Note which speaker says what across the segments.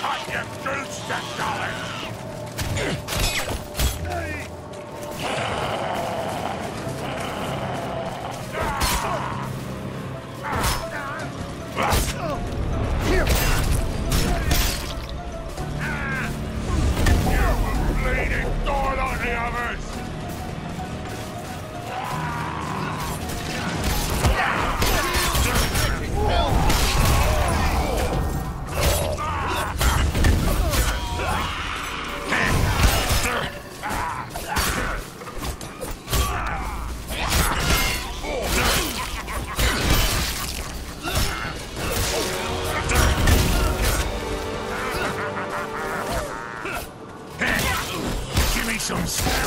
Speaker 1: Scheiße, Güllstedt, darling!
Speaker 2: actions!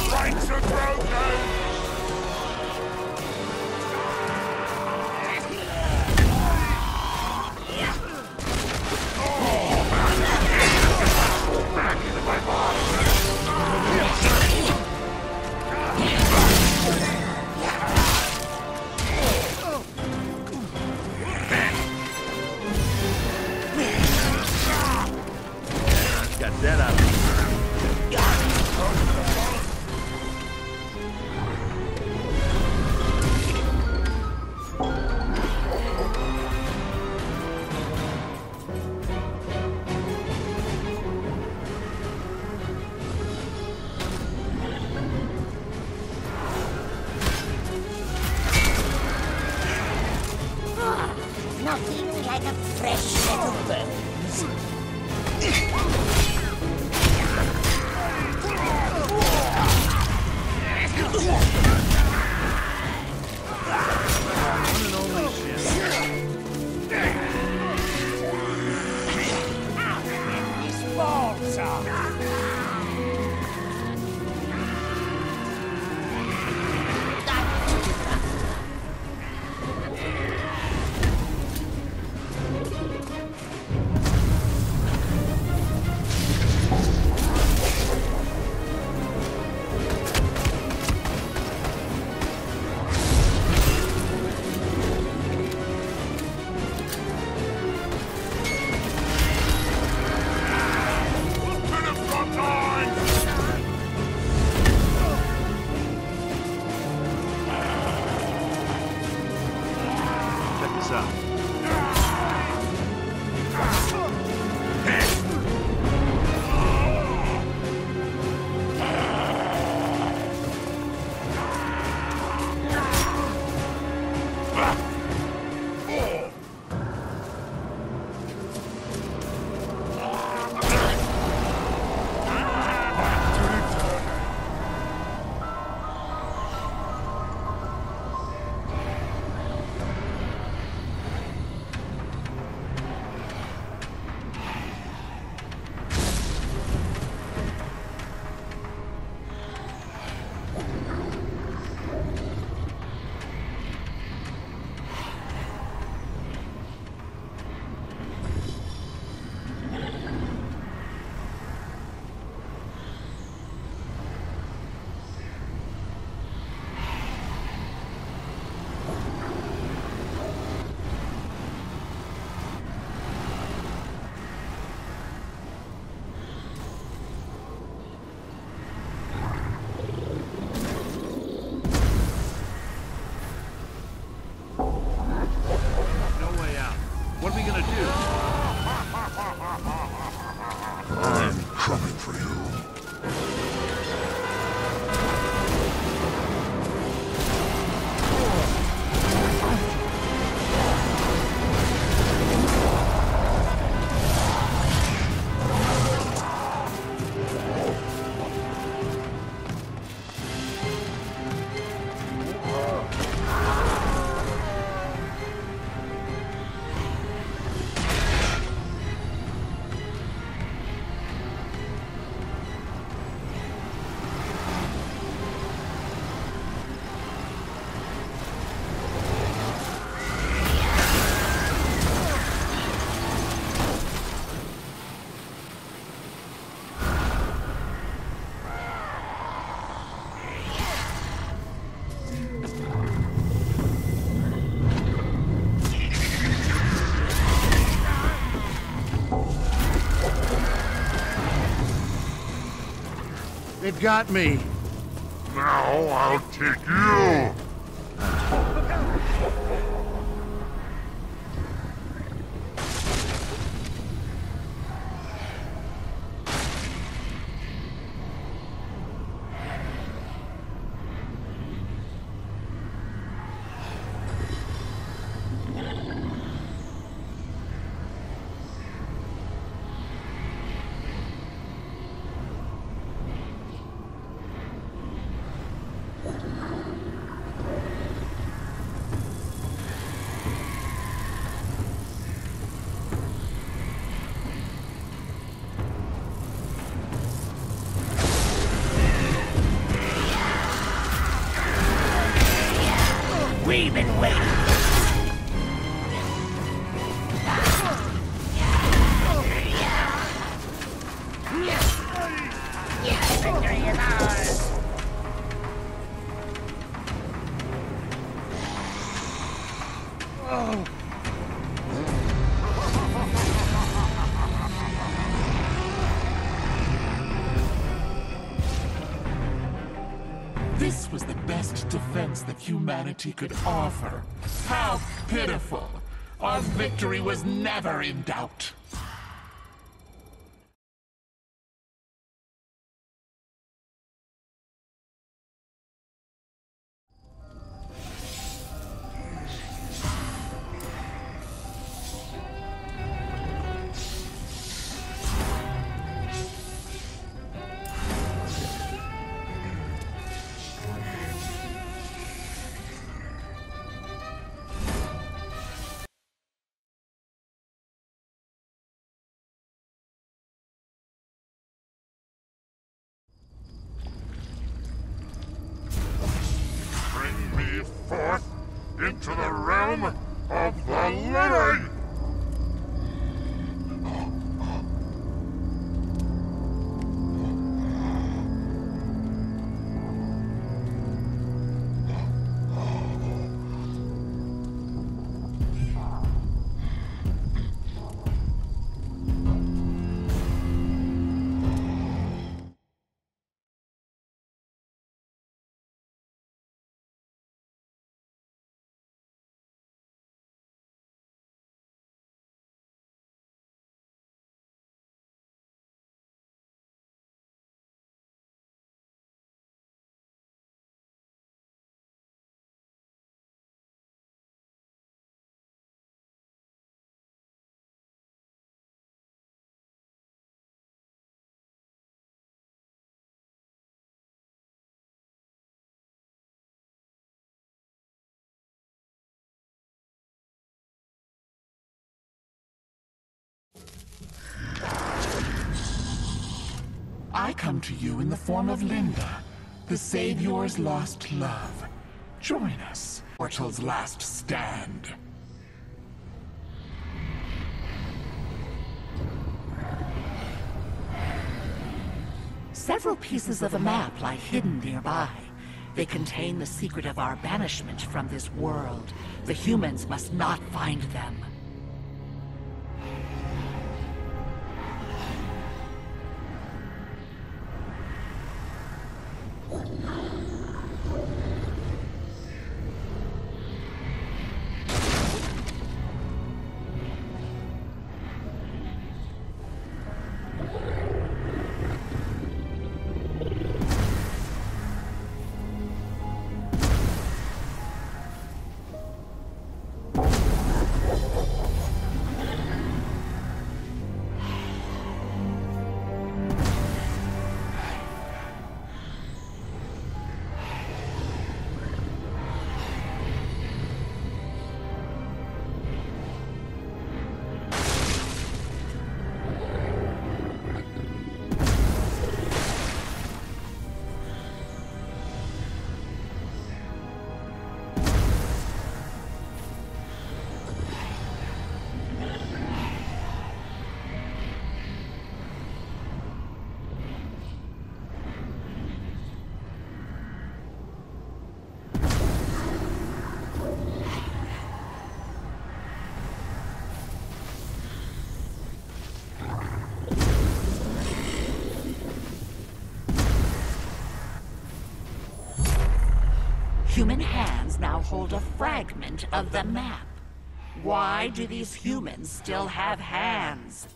Speaker 2: Got me.
Speaker 1: Now I'll take you! Humanity could offer. How pitiful! Our victory was never in doubt. I come to you in the form of Linda, the Savior's lost love. Join us, Portal's last stand.
Speaker 3: Several pieces of a map lie hidden nearby. They contain the secret of our banishment from this world. The humans must not find them. Human hands now hold a fragment of the map. Why do these humans still have hands?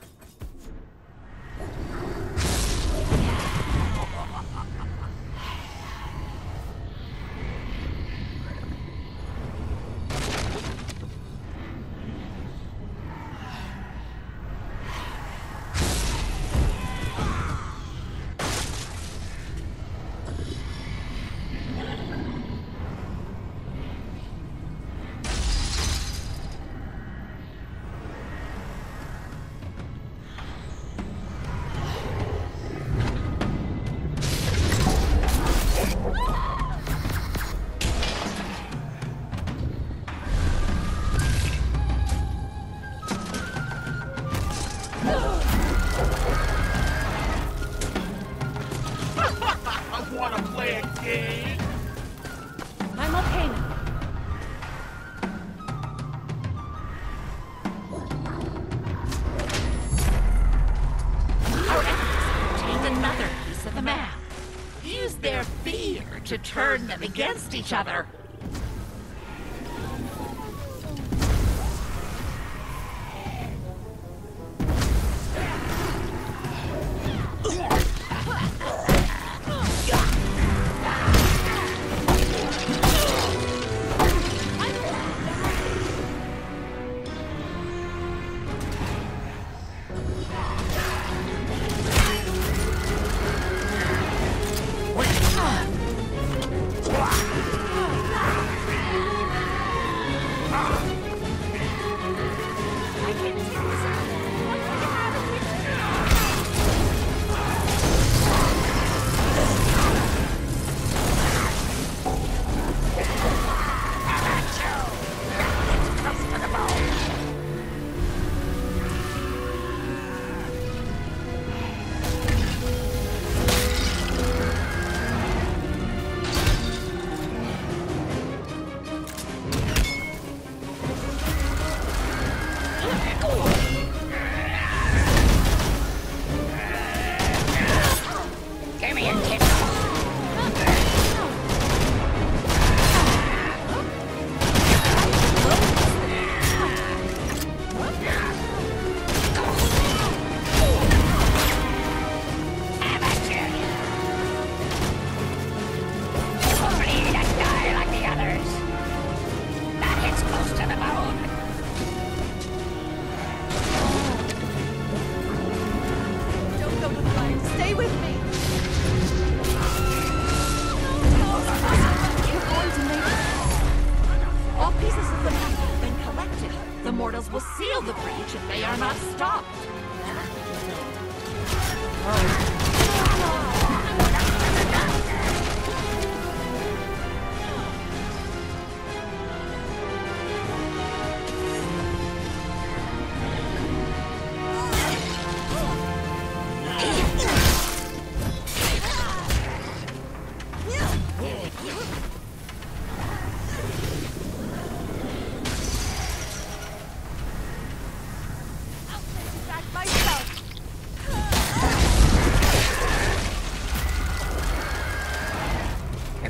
Speaker 4: wanna play
Speaker 5: a game? I'm okay now. another piece of the map. Use their fear
Speaker 4: to turn them against each
Speaker 6: other.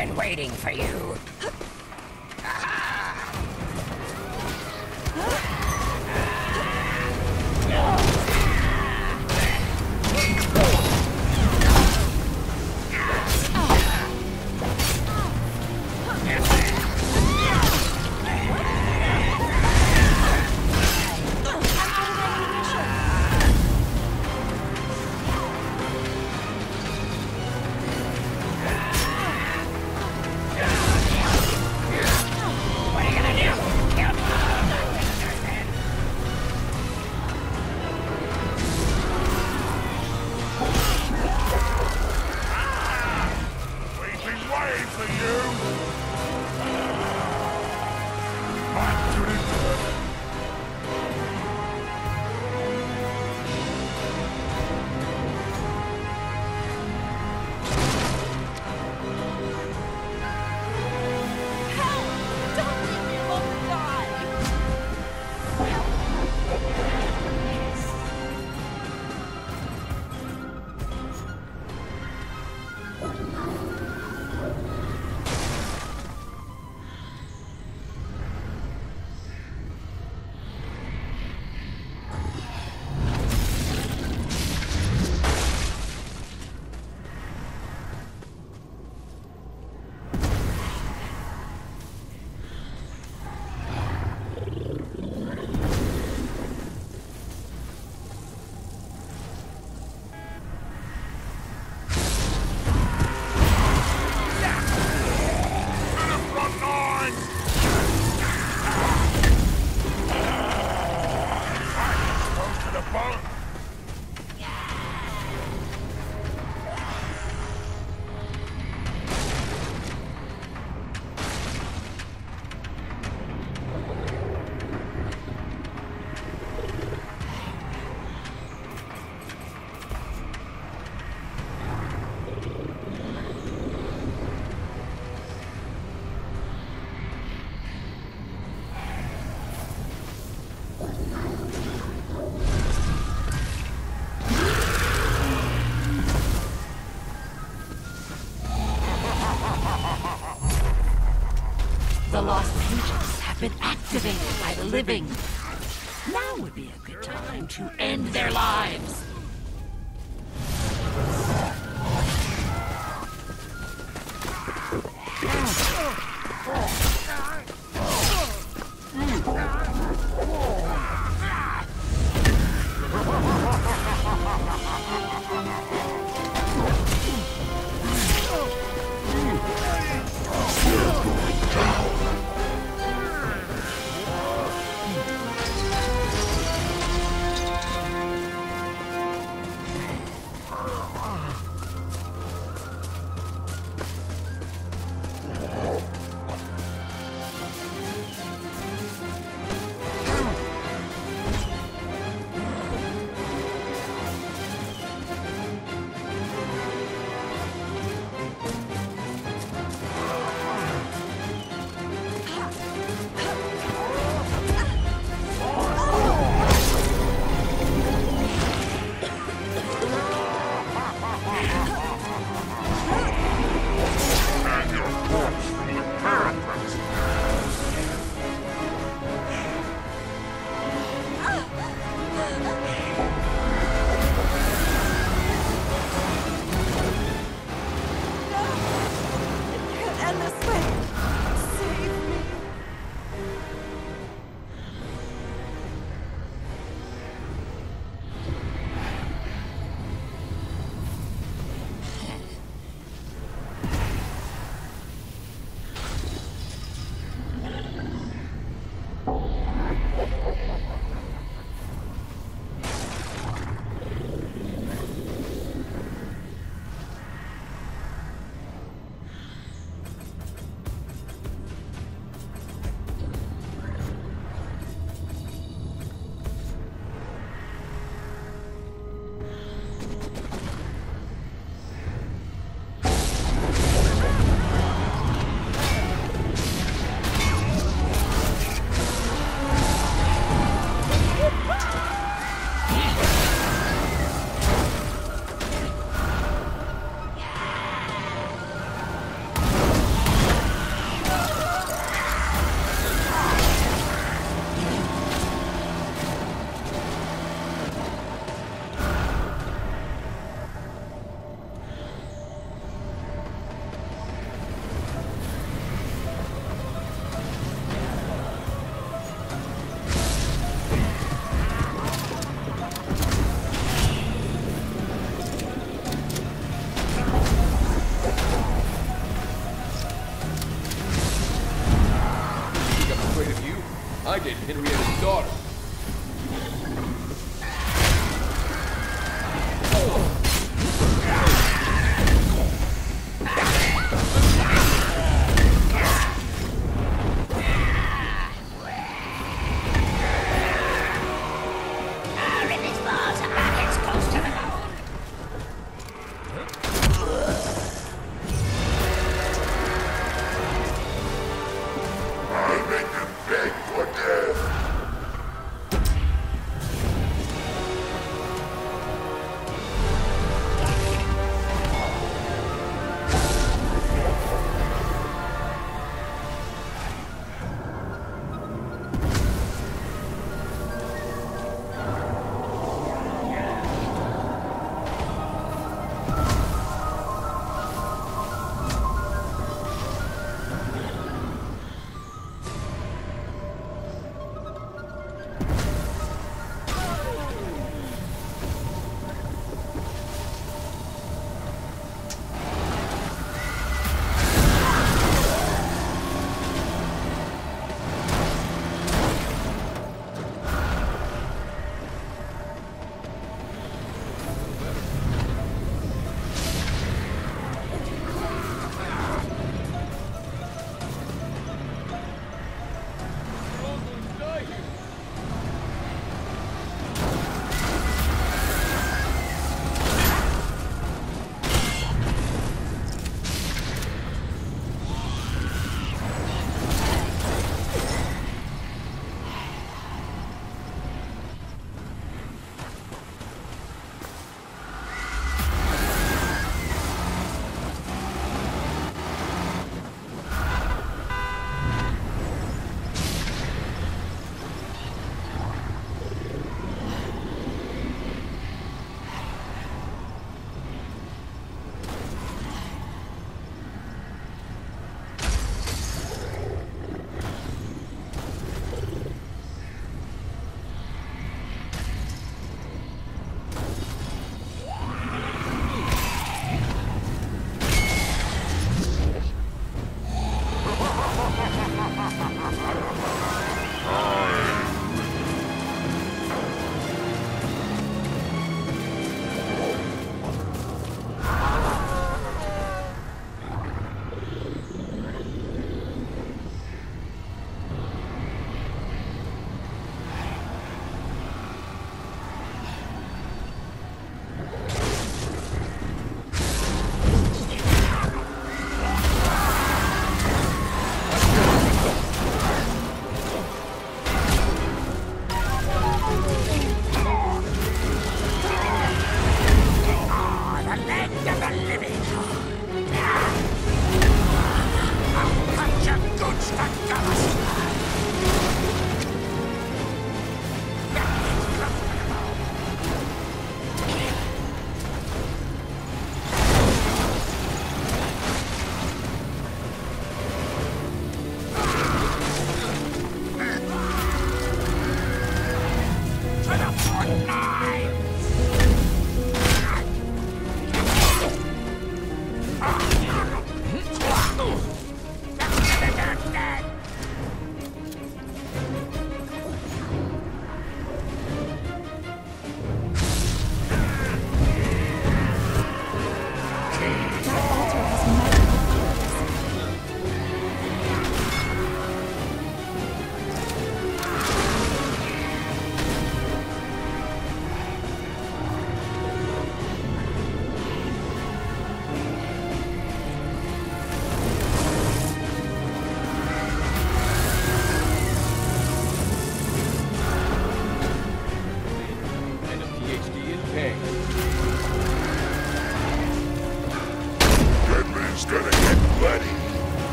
Speaker 6: Been waiting for you.
Speaker 5: By
Speaker 6: Henrietta's daughter.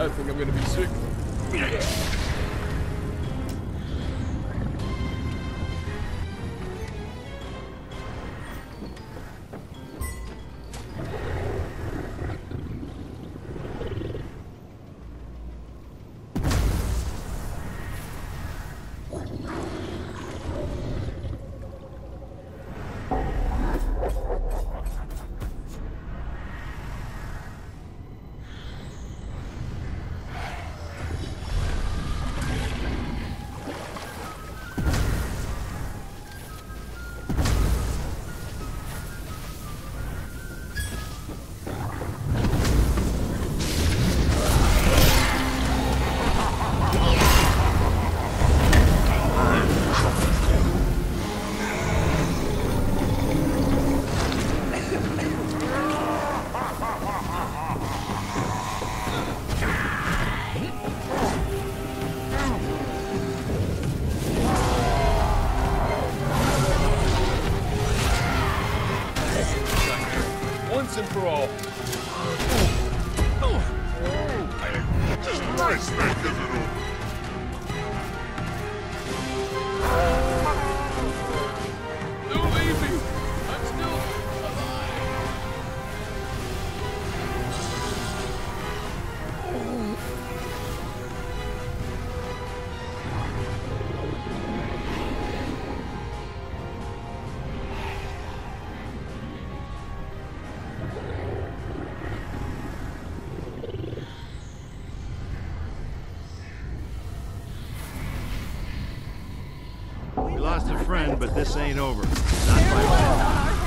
Speaker 7: I
Speaker 8: think I'm gonna be sick.
Speaker 5: Lost a friend, but this ain't over. Not long.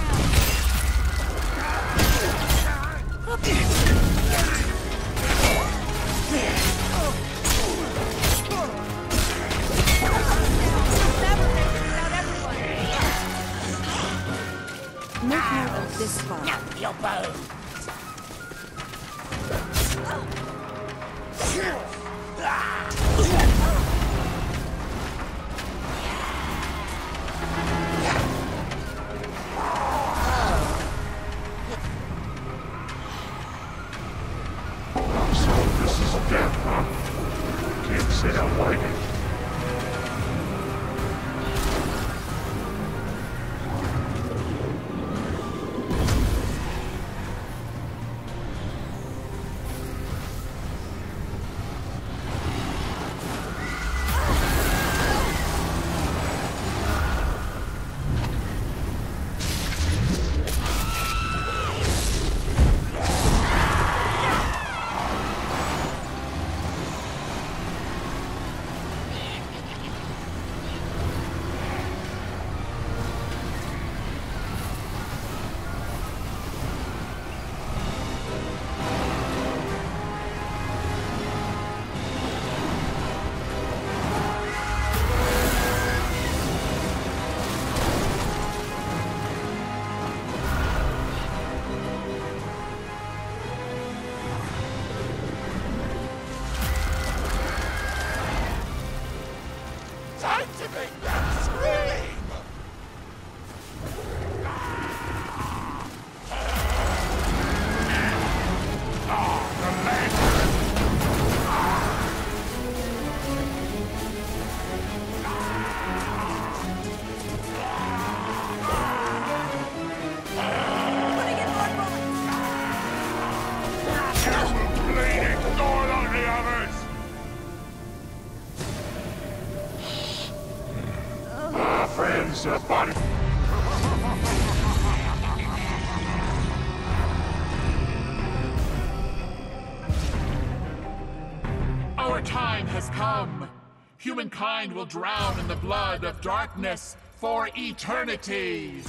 Speaker 3: Never make
Speaker 6: note this far.
Speaker 9: Bow.
Speaker 1: So
Speaker 3: will drown in the blood of darkness for eternity.